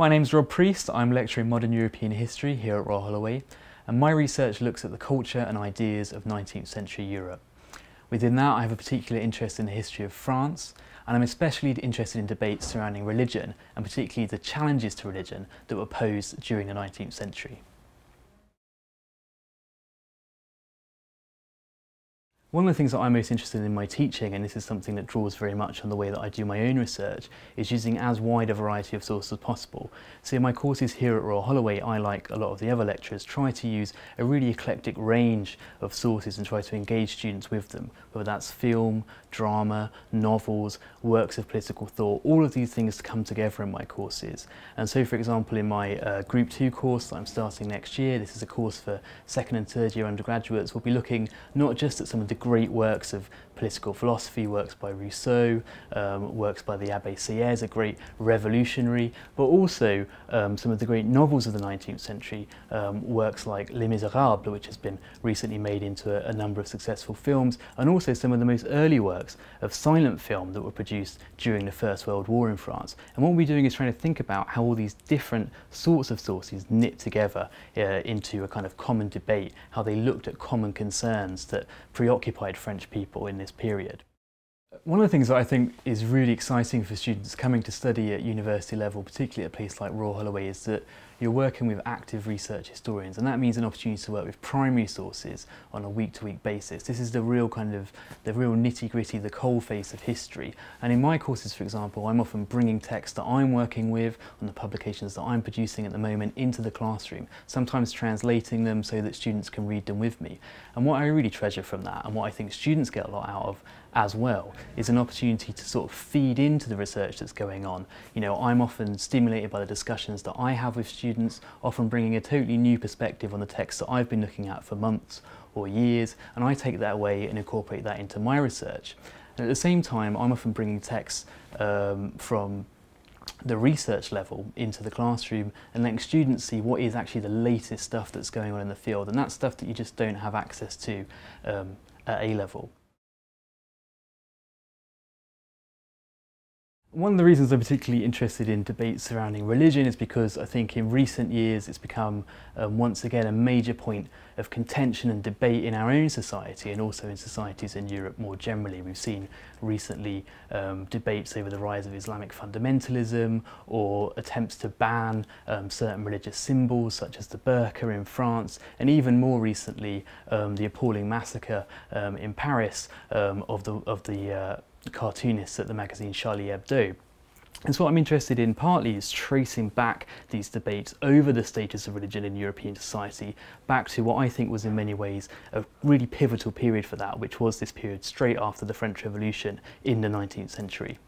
My name's Rob Priest, I'm lecturer in Modern European History here at Royal Holloway and my research looks at the culture and ideas of 19th century Europe. Within that I have a particular interest in the history of France and I'm especially interested in debates surrounding religion and particularly the challenges to religion that were posed during the 19th century. One of the things that I'm most interested in in my teaching, and this is something that draws very much on the way that I do my own research, is using as wide a variety of sources as possible. So in my courses here at Royal Holloway, I, like a lot of the other lecturers, try to use a really eclectic range of sources and try to engage students with them, whether that's film, drama, novels, works of political thought, all of these things come together in my courses. And so for example, in my uh, Group 2 course that I'm starting next year, this is a course for second and third year undergraduates, we'll be looking not just at some of the great works of political philosophy, works by Rousseau, um, works by the Abbé Sieyès, a great revolutionary, but also um, some of the great novels of the 19th century, um, works like Les Miserables, which has been recently made into a, a number of successful films, and also some of the most early works of silent film that were produced during the First World War in France. And what we're doing is trying to think about how all these different sorts of sources knit together uh, into a kind of common debate, how they looked at common concerns that preoccupied French people in this period. One of the things that I think is really exciting for students coming to study at university level, particularly at a place like Royal Holloway, is that you're working with active research historians and that means an opportunity to work with primary sources on a week-to-week -week basis. This is the real kind of, the real nitty-gritty, the coal face of history. And in my courses, for example, I'm often bringing texts that I'm working with on the publications that I'm producing at the moment into the classroom, sometimes translating them so that students can read them with me. And what I really treasure from that and what I think students get a lot out of as well is an opportunity to sort of feed into the research that's going on. You know, I'm often stimulated by the discussions that I have with students students, often bringing a totally new perspective on the text that I've been looking at for months or years, and I take that away and incorporate that into my research. And at the same time, I'm often bringing texts um, from the research level into the classroom and letting students see what is actually the latest stuff that's going on in the field and that's stuff that you just don't have access to um, at A level. One of the reasons I'm particularly interested in debates surrounding religion is because I think in recent years it's become um, once again a major point of contention and debate in our own society and also in societies in Europe more generally. We've seen recently um, debates over the rise of Islamic fundamentalism or attempts to ban um, certain religious symbols such as the burqa in France and even more recently um, the appalling massacre um, in Paris um, of the, of the uh, cartoonists at the magazine Charlie Hebdo. And so what I'm interested in partly is tracing back these debates over the status of religion in European society back to what I think was in many ways a really pivotal period for that, which was this period straight after the French Revolution in the 19th century.